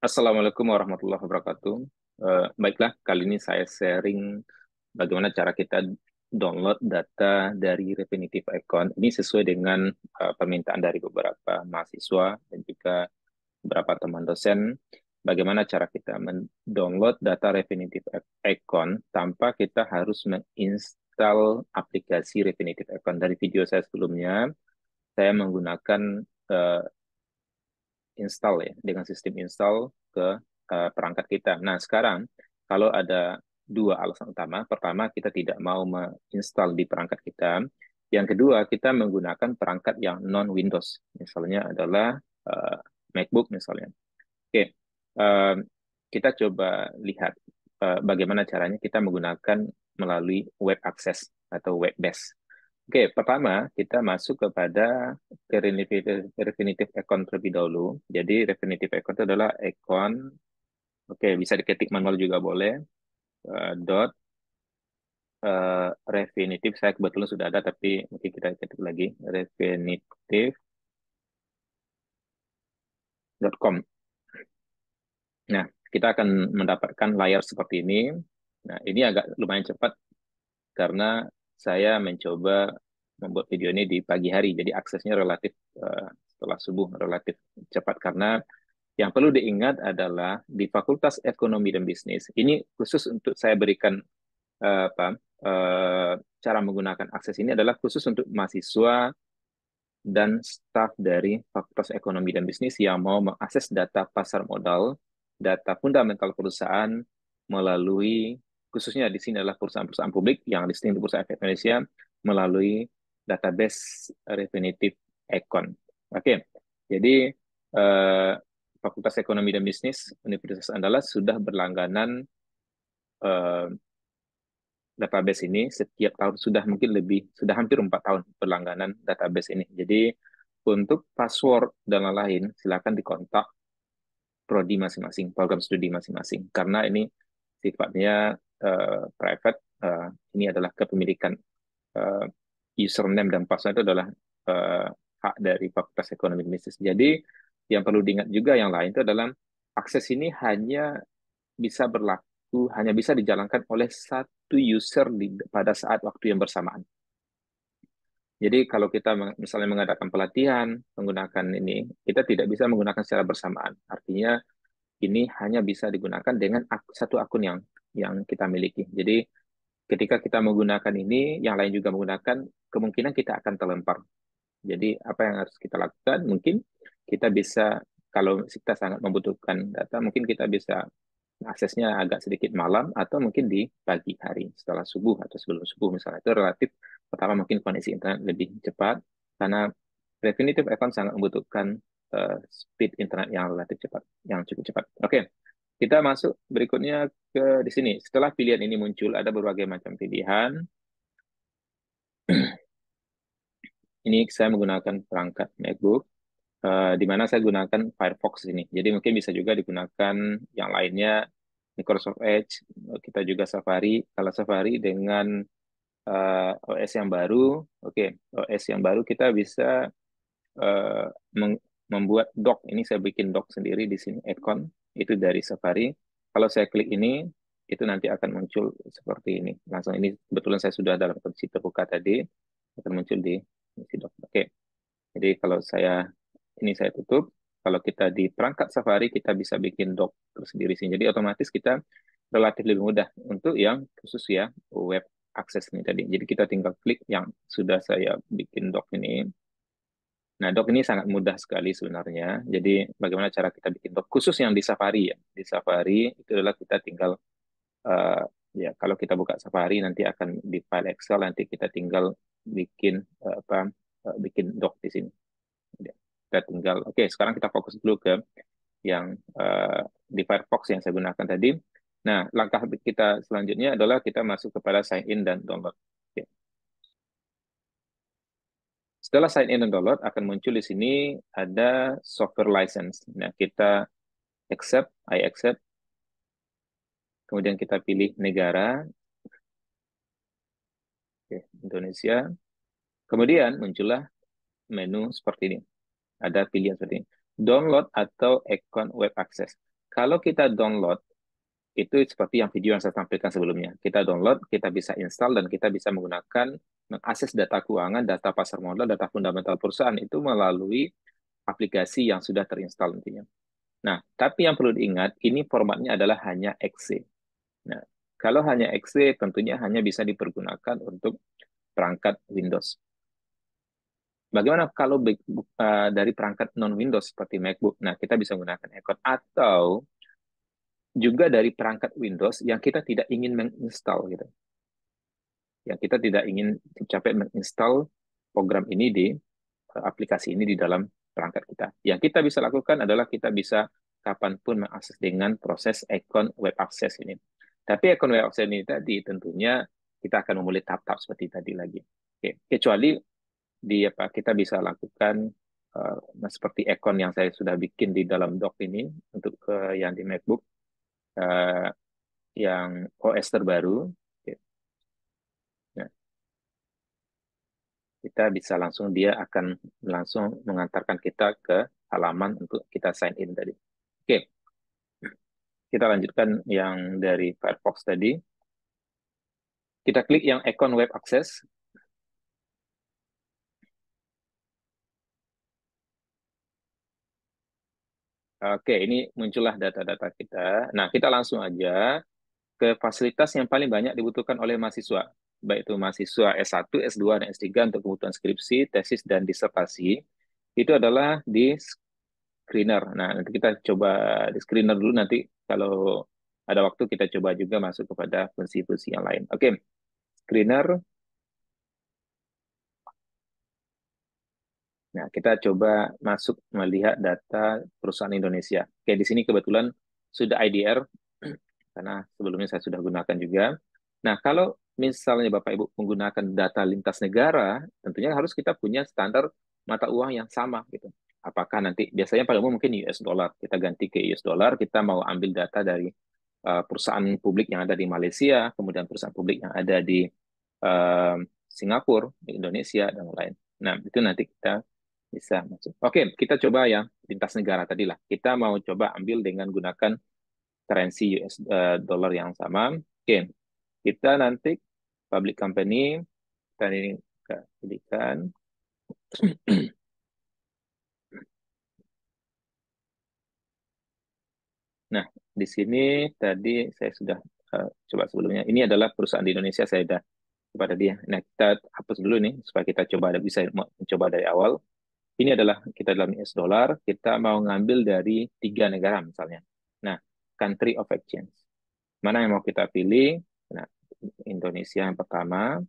Assalamualaikum warahmatullahi wabarakatuh. Uh, baiklah, kali ini saya sharing bagaimana cara kita download data dari Refinitiv Account. Ini sesuai dengan uh, permintaan dari beberapa mahasiswa dan juga beberapa teman dosen. Bagaimana cara kita mendownload data Refinitiv Account tanpa kita harus menginstal aplikasi Refinitiv Account. Dari video saya sebelumnya, saya menggunakan uh, install ya dengan sistem install ke uh, perangkat kita. Nah, sekarang kalau ada dua alasan utama. Pertama, kita tidak mau menginstal di perangkat kita. Yang kedua, kita menggunakan perangkat yang non-Windows. Misalnya adalah uh, MacBook misalnya. Oke, uh, kita coba lihat uh, bagaimana caranya kita menggunakan melalui web access atau web base. Oke, pertama kita masuk kepada Refinitiv account terlebih dahulu. Jadi Refinitiv account itu adalah account, oke bisa diketik manual juga boleh, uh, dot uh, Refinitiv, saya kebetulan sudah ada tapi mungkin kita ketik lagi, refinitiv.com. Nah, kita akan mendapatkan layar seperti ini. Nah, ini agak lumayan cepat karena saya mencoba membuat video ini di pagi hari, jadi aksesnya relatif uh, setelah subuh relatif cepat. Karena yang perlu diingat adalah di Fakultas Ekonomi dan Bisnis ini khusus untuk saya berikan uh, apa uh, cara menggunakan akses ini adalah khusus untuk mahasiswa dan staf dari Fakultas Ekonomi dan Bisnis yang mau mengakses data pasar modal, data fundamental perusahaan melalui khususnya di sini adalah perusahaan-perusahaan publik yang listing di Bursa Efek Indonesia melalui database Refinitiv Econ. Oke, jadi eh, Fakultas Ekonomi dan Bisnis Universitas Andalas sudah berlangganan eh, database ini setiap tahun sudah mungkin lebih sudah hampir empat tahun berlangganan database ini. Jadi untuk password dan lain-lain silakan dikontak prodi masing-masing, program studi masing-masing karena ini sifatnya uh, private, uh, ini adalah kepemilikan uh, username dan password itu adalah uh, hak dari Fakultas Ekonomi Bisnis. Jadi yang perlu diingat juga yang lain itu adalah akses ini hanya bisa berlaku, hanya bisa dijalankan oleh satu user di, pada saat waktu yang bersamaan. Jadi kalau kita misalnya mengadakan pelatihan menggunakan ini, kita tidak bisa menggunakan secara bersamaan. Artinya ini hanya bisa digunakan dengan satu akun yang yang kita miliki. Jadi ketika kita menggunakan ini, yang lain juga menggunakan, kemungkinan kita akan terlempar. Jadi apa yang harus kita lakukan? Mungkin kita bisa, kalau kita sangat membutuhkan data, mungkin kita bisa aksesnya agak sedikit malam atau mungkin di pagi hari setelah subuh atau sebelum subuh misalnya itu relatif pertama mungkin koneksi internet lebih cepat karena definitif account sangat membutuhkan uh, speed internet yang relatif cepat yang cukup cepat oke okay. Kita masuk berikutnya ke di sini. Setelah pilihan ini muncul, ada berbagai macam pilihan. ini saya menggunakan perangkat MacBook, uh, di mana saya gunakan Firefox ini. Jadi mungkin bisa juga digunakan yang lainnya, Microsoft Edge, kita juga Safari. Kalau Safari dengan uh, eh, OS yang baru, oke, okay, OS yang baru kita bisa uh, membuat doc. Ini saya bikin doc sendiri di sini, icon itu dari Safari. Kalau saya klik ini, itu nanti akan muncul seperti ini. Langsung ini kebetulan saya sudah dalam kondisi terbuka tadi, akan muncul di misi doc. Oke. Jadi kalau saya ini saya tutup, kalau kita di perangkat Safari kita bisa bikin doc tersendiri sini. Jadi otomatis kita relatif lebih mudah untuk yang khusus ya web akses ini tadi. Jadi kita tinggal klik yang sudah saya bikin doc ini. Nah, doc ini sangat mudah sekali sebenarnya. Jadi, bagaimana cara kita bikin doc? Khusus yang di Safari ya. Di Safari itu adalah kita tinggal uh, ya kalau kita buka Safari nanti akan di file Excel nanti kita tinggal bikin uh, apa uh, bikin doc di sini. Ya, kita tinggal oke, okay, sekarang kita fokus dulu ke yang uh, di Firefox yang saya gunakan tadi. Nah, langkah kita selanjutnya adalah kita masuk kepada sign in dan download. Setelah sign in dan download, akan muncul di sini ada software license. Nah, kita accept, I accept. Kemudian kita pilih negara. Oke, Indonesia. Kemudian muncullah menu seperti ini. Ada pilihan seperti ini. Download atau account web access. kalau kita download, itu seperti yang video yang saya tampilkan sebelumnya. Kita download, kita bisa install, dan kita bisa menggunakan mengakses data keuangan, data pasar modal, data fundamental perusahaan itu melalui aplikasi yang sudah terinstall nantinya. Nah, tapi yang perlu diingat, ini formatnya adalah hanya exe. Nah, kalau hanya exe, tentunya hanya bisa dipergunakan untuk perangkat Windows. Bagaimana kalau uh, dari perangkat non-Windows seperti MacBook? Nah, kita bisa menggunakan Econ atau juga dari perangkat Windows yang kita tidak ingin menginstal gitu. Yang kita tidak ingin capek menginstal program ini di uh, aplikasi ini di dalam perangkat kita. Yang kita bisa lakukan adalah kita bisa kapan pun mengakses dengan proses Econ Web Access ini. Tapi Econ Web Access ini tadi tentunya kita akan memulai tahap-tahap seperti tadi lagi. Oke, kecuali di apa kita bisa lakukan uh, seperti icon yang saya sudah bikin di dalam doc ini untuk uh, yang di MacBook uh, yang OS terbaru ya. Kita bisa langsung dia akan langsung mengantarkan kita ke halaman untuk kita sign in tadi. Oke. Kita lanjutkan yang dari Firefox tadi. Kita klik yang icon web access. Oke, ini muncullah data-data kita. Nah, kita langsung aja ke fasilitas yang paling banyak dibutuhkan oleh mahasiswa, baik itu mahasiswa S1, S2, dan S3 untuk kebutuhan skripsi, tesis, dan disertasi. Itu adalah di screener. Nah, nanti kita coba di screener dulu nanti kalau ada waktu kita coba juga masuk kepada fungsi-fungsi yang lain. Oke, screener Nah, kita coba masuk melihat data perusahaan Indonesia. Oke, di sini kebetulan sudah IDR, karena sebelumnya saya sudah gunakan juga. Nah, kalau misalnya Bapak Ibu menggunakan data lintas negara, tentunya harus kita punya standar mata uang yang sama gitu. Apakah nanti biasanya pada umum mungkin US dollar, kita ganti ke US dollar, kita mau ambil data dari uh, perusahaan publik yang ada di Malaysia, kemudian perusahaan publik yang ada di uh, Singapura, Indonesia dan lain. Nah, itu nanti kita bisa masuk. Oke, kita coba yang lintas negara tadi lah. Kita mau coba ambil dengan gunakan currency US uh, dollar yang sama. Oke, kita nanti public company, kita ini pilihkan. Nah, di sini tadi saya sudah uh, coba sebelumnya. Ini adalah perusahaan di Indonesia saya sudah kepada dia. Nah, kita hapus dulu nih supaya kita coba bisa mencoba dari awal ini adalah kita dalam US dollar, kita mau ngambil dari tiga negara misalnya. Nah, country of exchange. Mana yang mau kita pilih? Nah, Indonesia yang pertama.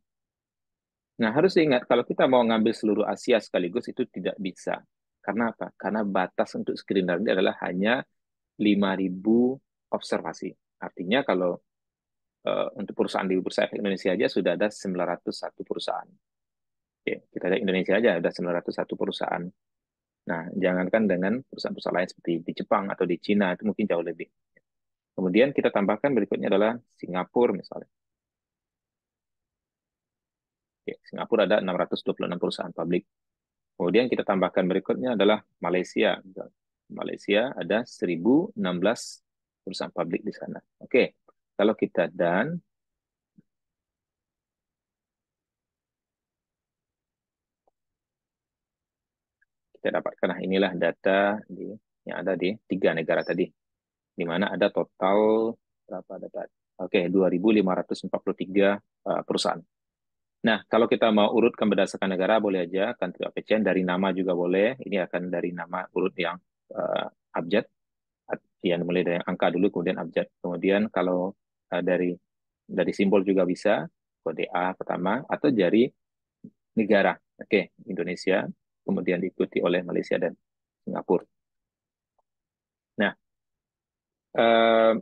Nah, harus diingat kalau kita mau ngambil seluruh Asia sekaligus itu tidak bisa. Karena apa? Karena batas untuk screener ini adalah hanya 5.000 observasi. Artinya kalau uh, untuk perusahaan di Bursa Efek Indonesia aja sudah ada 901 perusahaan. Oke, kita lihat Indonesia aja ada 901 perusahaan. Nah, jangankan dengan perusahaan-perusahaan lain seperti di Jepang atau di Cina, itu mungkin jauh lebih. Kemudian kita tambahkan berikutnya adalah Singapura misalnya. Oke, Singapura ada 626 perusahaan publik. Kemudian kita tambahkan berikutnya adalah Malaysia. Malaysia ada 1016 perusahaan publik di sana. Oke, kalau kita dan kita dapatkan nah inilah data di yang ada di tiga negara tadi di mana ada total berapa data oke okay, 2543 uh, perusahaan nah kalau kita mau urutkan berdasarkan negara boleh aja country of exchange. Dari nama juga boleh. Ini akan dari nama urut yang uh, abjad. Yang mulai dari angka dulu kemudian abjad. Kemudian kalau uh, dari dari simbol juga bisa. Kode A pertama atau dari negara. Oke okay, Indonesia. Kemudian diikuti oleh Malaysia dan Singapura. Nah, eh,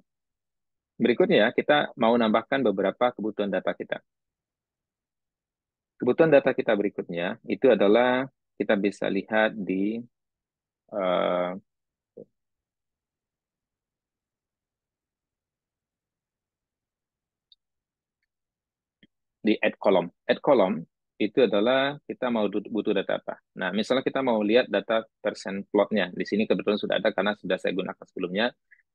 berikutnya kita mau nambahkan beberapa kebutuhan data kita. Kebutuhan data kita berikutnya itu adalah kita bisa lihat di eh, di add column. Add column itu adalah kita mau butuh data apa. Nah, misalnya kita mau lihat data persen plotnya. Di sini kebetulan sudah ada karena sudah saya gunakan sebelumnya.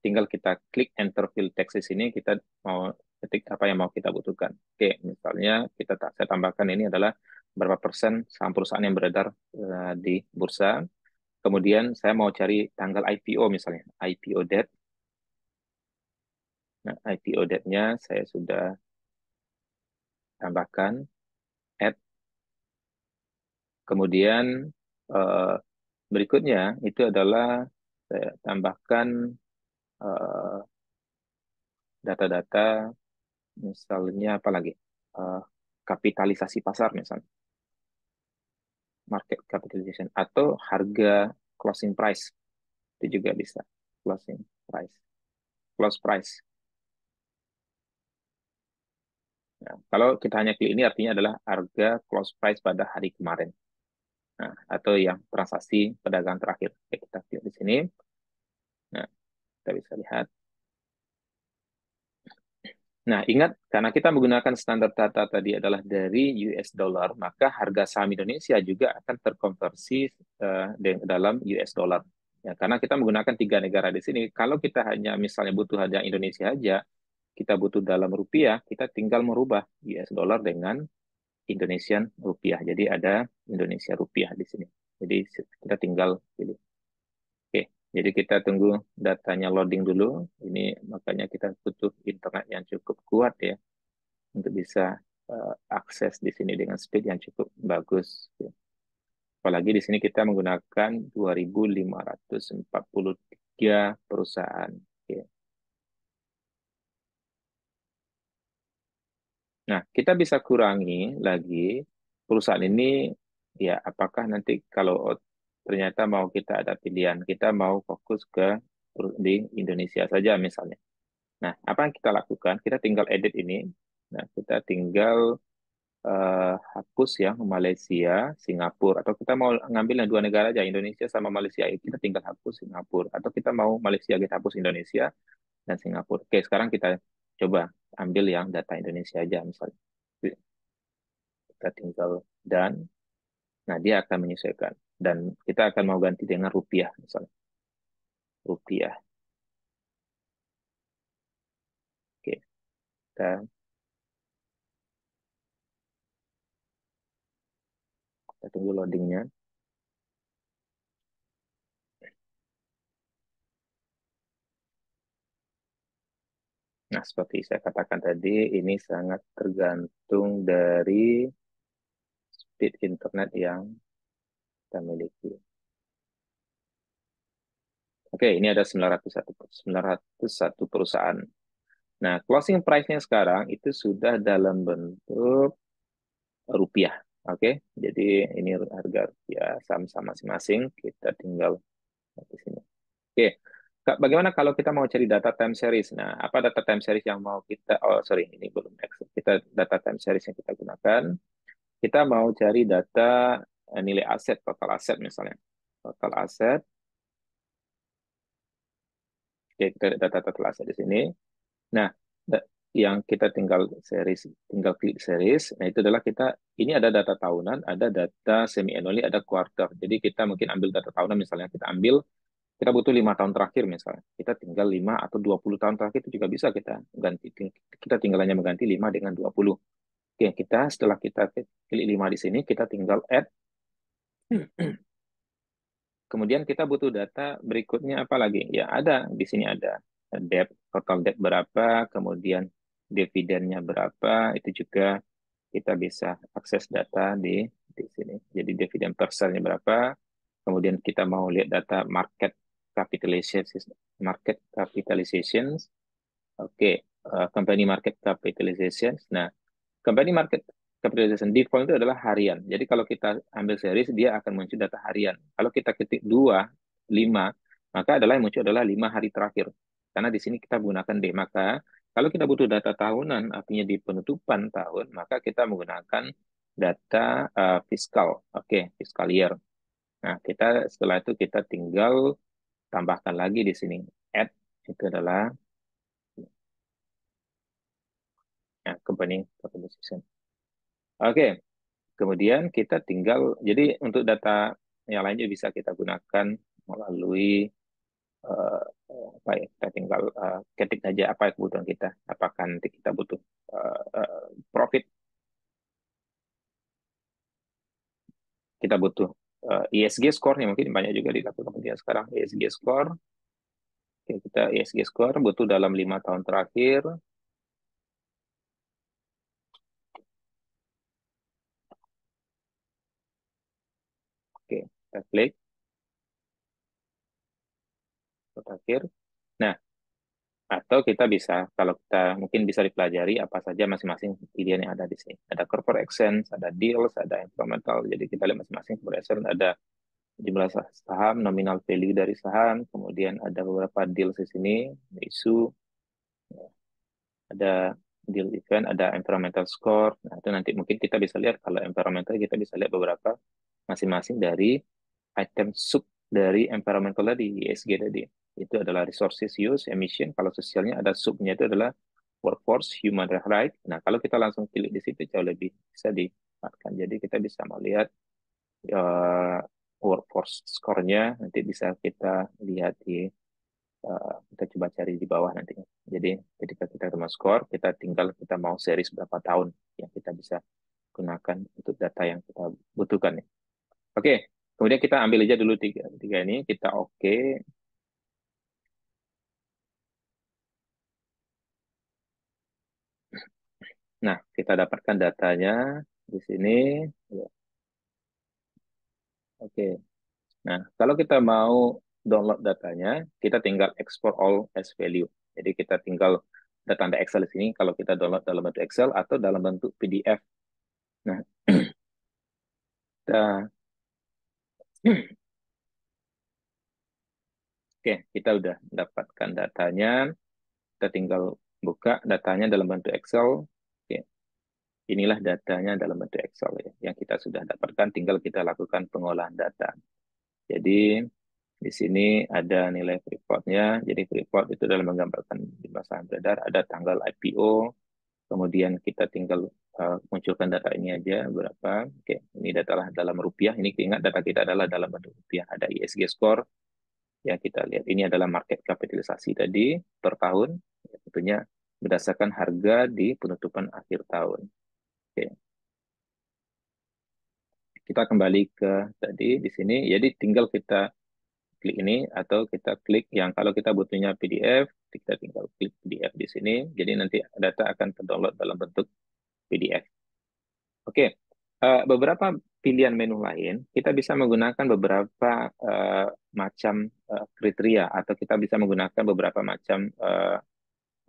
Tinggal kita klik enter field text di sini, kita mau ketik apa yang mau kita butuhkan. Oke, misalnya kita saya tambahkan ini adalah berapa persen saham perusahaan yang beredar uh, di bursa. Kemudian saya mau cari tanggal IPO misalnya, IPO date. Nah, IPO date-nya saya sudah tambahkan, add. Kemudian uh, berikutnya itu adalah saya tambahkan uh, data-data misalnya apa lagi? Uh, kapitalisasi pasar misalnya. Market capitalization. Atau harga closing price. Itu juga bisa. Closing price. Close price. Nah, kalau kita hanya klik ini artinya adalah harga close price pada hari kemarin. Nah, atau yang transaksi pedagang terakhir. Oke, kita klik di sini. Nah kita bisa lihat Nah, ingat, karena kita menggunakan standar data tadi adalah dari US dollar, maka harga saham Indonesia juga akan terkonversi uh, dalam US dollar. Ya, karena kita menggunakan tiga negara di sini. Kalau kita hanya misalnya butuh hanya Indonesia aja, kita butuh dalam rupiah, kita tinggal merubah US dollar dengan Indonesian rupiah. Jadi ada Indonesia rupiah di sini. Jadi kita tinggal pilih. Jadi kita tunggu datanya loading dulu. Ini makanya kita butuh internet yang cukup kuat ya untuk bisa uh, akses di sini dengan speed yang cukup bagus. Ya. Apalagi di sini kita menggunakan 2.543 perusahaan. Ya. Nah, kita bisa kurangi lagi perusahaan ini ya apakah nanti kalau ternyata mau kita ada pilihan, kita mau fokus ke di Indonesia saja misalnya. Nah, apa yang kita lakukan? Kita tinggal edit ini. Nah, kita tinggal uh, hapus yang Malaysia, Singapura, atau kita mau ngambil yang dua negara aja, Indonesia sama Malaysia, kita tinggal hapus Singapura, atau kita mau Malaysia kita hapus Indonesia dan Singapura. Oke, sekarang kita coba ambil yang data Indonesia aja misalnya. Kita tinggal dan, nah dia akan menyesuaikan dan kita akan mau ganti dengan rupiah misalnya. Rupiah. Oke. Kita kita tunggu loadingnya. Nah, seperti saya katakan tadi, ini sangat tergantung dari speed internet yang kita miliki. Oke, ini ada 901, 901 perusahaan. Nah, closing price-nya sekarang itu sudah dalam bentuk rupiah. Oke, jadi ini harga rupiah sama-sama masing-masing. Kita tinggal di sini. Oke, bagaimana kalau kita mau cari data time series? Nah, apa data time series yang mau kita, oh sorry, ini belum Kita data time series yang kita gunakan. Kita mau cari data nilai aset, total aset misalnya. Total aset. Oke, kita lihat data total aset di sini. Nah, yang kita tinggal series, tinggal klik series. Nah, itu adalah kita, ini ada data tahunan, ada data semi annually, ada quarter. Jadi kita mungkin ambil data tahunan, misalnya kita ambil, kita butuh lima tahun terakhir misalnya. Kita tinggal lima atau 20 tahun terakhir itu juga bisa kita ganti. Kita tinggal hanya mengganti lima dengan 20. Oke, kita setelah kita klik lima di sini, kita tinggal add Kemudian kita butuh data berikutnya apa lagi? Ya ada di sini ada debt, total debt berapa, kemudian dividennya berapa, itu juga kita bisa akses data di di sini. Jadi dividen persennya berapa, kemudian kita mau lihat data market capitalization, market capitalization, oke, okay. uh, company market capitalization. Nah, company market capitalization default itu adalah harian. Jadi kalau kita ambil series, dia akan muncul data harian. Kalau kita ketik 2, 5, maka adalah yang muncul adalah 5 hari terakhir. Karena di sini kita menggunakan D. Maka kalau kita butuh data tahunan, artinya di penutupan tahun, maka kita menggunakan data uh, fiskal. Oke, okay, fiscal year. Nah, kita setelah itu kita tinggal tambahkan lagi di sini. Add itu adalah ya, company capitalization. Oke, kemudian kita tinggal, jadi untuk data yang lainnya bisa kita gunakan melalui uh, berapa ya kita tinggal uh, ketik aja apa kebutuhan kita apakah nanti kita butuh uh, uh, profit. Kita butuh uh, ESG score yang mungkin banyak juga dilakukan kemudian sekarang ESG score. Oke, kita ESG score butuh dalam lima tahun terakhir Oke, kita klik terakhir. Nah, atau kita bisa, kalau kita mungkin bisa dipelajari apa saja masing-masing pilihan yang ada di sini. Ada corporate exchange, ada deals, ada environmental. Jadi kita lihat masing-masing exchange ada jumlah saham, nominal value dari saham, kemudian ada beberapa deals di sini, isu, ada deal event, ada environmental score. Nah, itu nanti mungkin kita bisa lihat kalau environmental kita bisa lihat beberapa masing-masing dari item sub dari environmental tadi, ESG tadi itu adalah resources use, emission. Kalau sosialnya ada subnya itu adalah workforce, human right. Nah, kalau kita langsung pilih di situ jauh lebih bisa dipatkan. Jadi kita bisa melihat uh, workforce score-nya, nanti bisa kita lihat di uh, kita coba cari di bawah nanti. Jadi ketika kita ketemu skor, kita tinggal kita mau series berapa tahun yang kita bisa gunakan untuk data yang kita butuhkan. Oke, kemudian kita ambil aja dulu tiga, tiga ini, kita oke, okay. Nah, kita dapatkan datanya di sini. Ya. Oke. Nah, kalau kita mau download datanya, kita tinggal export all as value. Jadi kita tinggal data tanda Excel di sini kalau kita download dalam bentuk Excel atau dalam bentuk PDF. Nah, kita Oke, kita udah mendapatkan datanya. Kita tinggal buka datanya dalam bentuk Excel inilah datanya dalam bentuk Excel ya, yang kita sudah dapatkan, tinggal kita lakukan pengolahan data. Jadi di sini ada nilai Freeport-nya. Jadi Freeport itu dalam menggambarkan di masa beredar ada tanggal IPO, kemudian kita tinggal uh, munculkan data ini aja berapa. Oke, ini data lah dalam rupiah. Ini ingat data kita adalah dalam bentuk rupiah. Ada ISG score yang kita lihat. Ini adalah market kapitalisasi tadi per tahun. Ya, tentunya berdasarkan harga di penutupan akhir tahun. Oke. Kita kembali ke tadi di sini. Jadi tinggal kita klik ini atau kita klik yang kalau kita butuhnya PDF, kita tinggal klik PDF di sini. Jadi nanti data akan terdownload dalam bentuk PDF. Oke. Uh, beberapa pilihan menu lain, kita bisa menggunakan beberapa uh, macam uh, kriteria atau kita bisa menggunakan beberapa macam uh,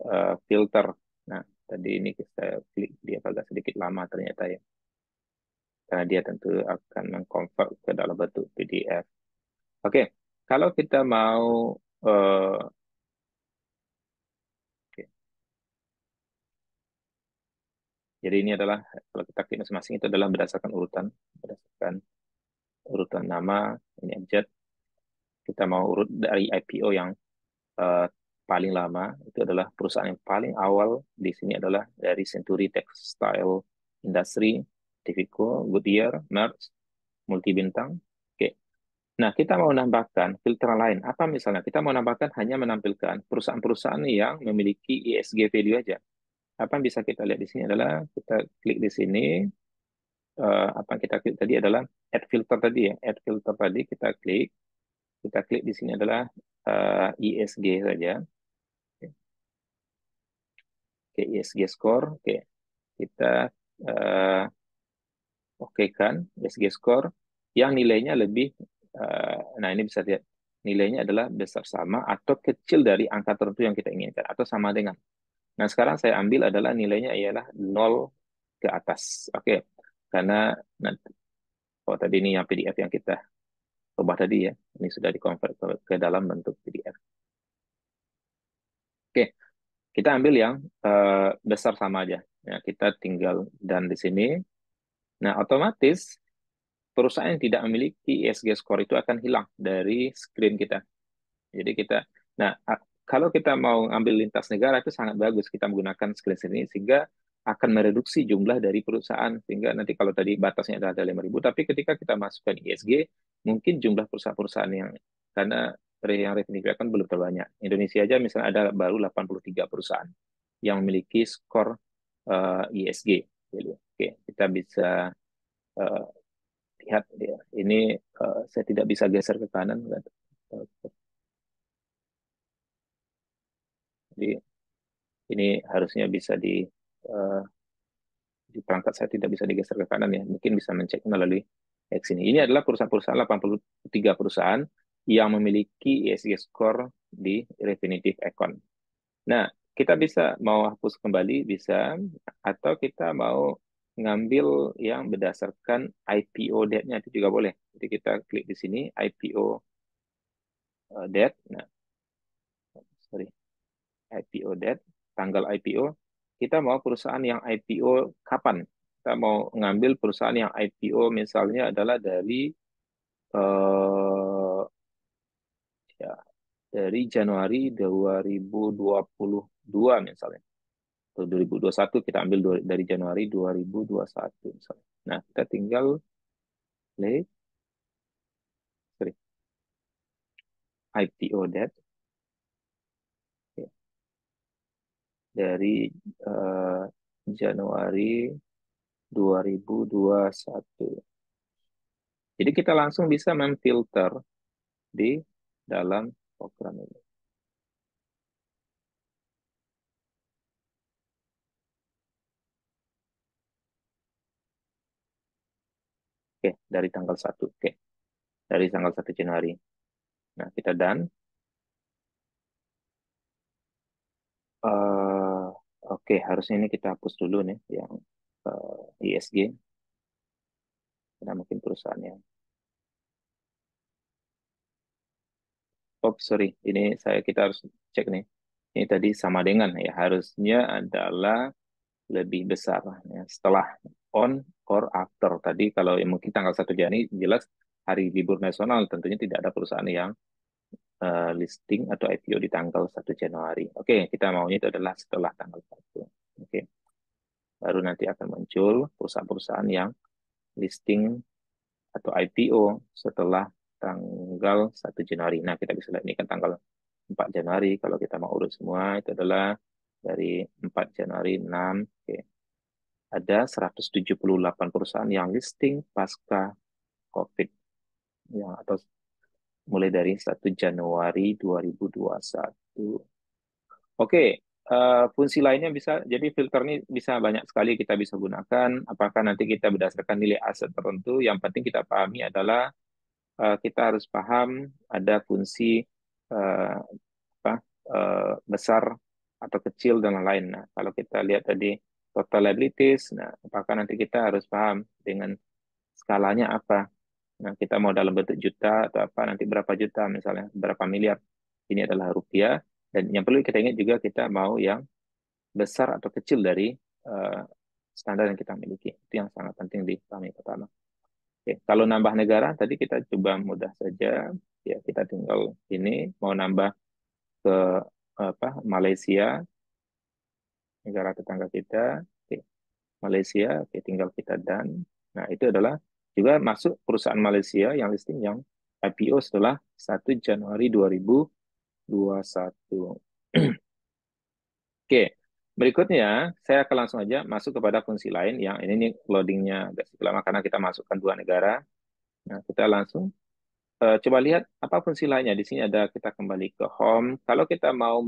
uh, filter. Nah, Tadi ini kita klik dia agak sedikit lama ternyata ya. Karena dia tentu akan mengkonvert ke dalam bentuk PDF. Oke, kalau kita mau uh, Jadi ini adalah kalau kita klik masing-masing itu adalah berdasarkan urutan, berdasarkan urutan nama, ini objek. Kita mau urut dari IPO yang uh, paling lama itu adalah perusahaan yang paling awal di sini adalah dari Century Textile Industry, Tivico, Goodyear, Merck, Multibintang. Oke. Nah, kita mau menambahkan filter lain. Apa misalnya? Kita mau menambahkan hanya menampilkan perusahaan-perusahaan yang memiliki ESG value aja. Apa yang bisa kita lihat di sini adalah kita klik di sini uh, apa yang kita klik tadi adalah add filter tadi ya. Add filter tadi kita klik. Kita klik di sini adalah uh, eh, ESG saja Oke, ESG score. Oke, kita uh, oke okay kan ESG score yang nilainya lebih, uh, nah ini bisa lihat nilainya adalah besar sama atau kecil dari angka tertentu yang kita inginkan atau sama dengan. Nah sekarang saya ambil adalah nilainya ialah 0 ke atas. Oke, okay. karena nanti, oh tadi ini yang PDF yang kita ubah tadi ya, ini sudah dikonvert ke, ke dalam bentuk PDF. Oke, okay kita ambil yang uh, besar sama aja. Ya, kita tinggal dan di sini. Nah, otomatis perusahaan yang tidak memiliki ESG score itu akan hilang dari screen kita. Jadi kita, nah kalau kita mau ambil lintas negara itu sangat bagus kita menggunakan screen ini sehingga akan mereduksi jumlah dari perusahaan sehingga nanti kalau tadi batasnya adalah 5.000 tapi ketika kita masukkan ESG mungkin jumlah perusahaan-perusahaan yang karena yang definitif kan belum terlalu banyak. Indonesia aja misalnya ada baru 83 perusahaan yang memiliki skor uh, ISG. Oke, kita bisa uh, lihat ya. Ini uh, saya tidak bisa geser ke kanan. Jadi ini harusnya bisa di uh, di perangkat saya tidak bisa digeser ke kanan ya. Mungkin bisa mencek melalui X ini. Ini adalah perusahaan-perusahaan 83 perusahaan yang memiliki ESG score di Refinitiv Econ. Nah, kita bisa mau hapus kembali bisa atau kita mau ngambil yang berdasarkan IPO date-nya itu juga boleh. Jadi kita klik di sini IPO uh, date. Nah, sorry. IPO date, tanggal IPO. Kita mau perusahaan yang IPO kapan? Kita mau ngambil perusahaan yang IPO misalnya adalah dari uh, ya dari Januari 2022 misalnya. Atau 2021 kita ambil dari Januari 2021 misalnya. Nah, kita tinggal play sorry. IPO date dari uh, Januari 2021. Jadi kita langsung bisa memfilter di dalam program ini. Oke, dari tanggal 1. Oke. Dari tanggal 1 Januari. Nah, kita done. Oke, harusnya ini kita hapus dulu nih yang uh, eh, ISG. Karena mungkin perusahaannya oh sorry, ini saya kita harus cek nih. Ini tadi sama dengan ya harusnya adalah lebih besar ya. Setelah on or after tadi kalau yang mungkin tanggal 1 Januari jelas hari libur nasional tentunya tidak ada perusahaan yang uh, listing atau IPO di tanggal 1 Januari. Oke, kita maunya itu adalah setelah tanggal 1. Oke. Baru nanti akan muncul perusahaan-perusahaan yang listing atau IPO setelah tanggal 1 Januari. Nah, kita bisa lihat ini kan tanggal 4 Januari. Kalau kita mau urut semua, itu adalah dari 4 Januari 6. Oke. Ada 178 perusahaan yang listing pasca COVID. Yang atau mulai dari 1 Januari 2021. Oke, uh, fungsi lainnya bisa, jadi filter ini bisa banyak sekali kita bisa gunakan. Apakah nanti kita berdasarkan nilai aset tertentu, yang penting kita pahami adalah uh, kita harus paham ada fungsi uh, apa, uh, besar atau kecil dan lain-lain. Nah, kalau kita lihat tadi total liabilities, nah apakah nanti kita harus paham dengan skalanya apa? Nah, kita mau dalam bentuk juta atau apa nanti berapa juta misalnya berapa miliar. Ini adalah rupiah dan yang perlu kita ingat juga kita mau yang besar atau kecil dari uh, standar yang kita miliki. Itu yang sangat penting dipahami pertama. Oke, kalau nambah negara tadi kita coba mudah saja ya kita tinggal ini mau nambah ke apa Malaysia negara tetangga kita oke. Malaysia oke tinggal kita dan nah itu adalah juga masuk perusahaan Malaysia yang listing yang IPO setelah 1 Januari 2021 oke Berikutnya, saya akan langsung aja masuk kepada fungsi lain yang ini nih loadingnya agak lama karena kita masukkan dua negara. Nah, kita langsung uh, coba lihat apa fungsi lainnya. Di sini ada kita kembali ke home. Kalau kita mau